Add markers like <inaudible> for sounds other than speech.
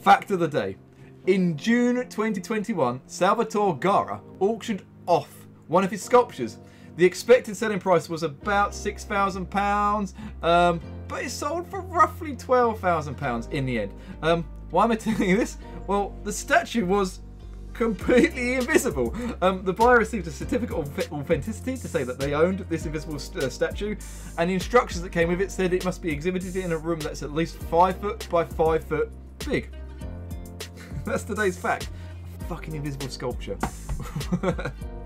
Fact of the day. In June 2021, Salvatore Garau auctioned off one of his sculptures. The expected selling price was about £6,000, um, but it sold for roughly £12,000 in the end. Um, why am I <laughs> telling you this? Well, the statue was completely <laughs> invisible. Um, the buyer received a certificate of authenticity to say that they owned this invisible st- uh, statue, and the instructions that came with it said it must be exhibited in a room that's at least five foot by five foot big. That's today's fact. Fucking invisible sculpture. <laughs>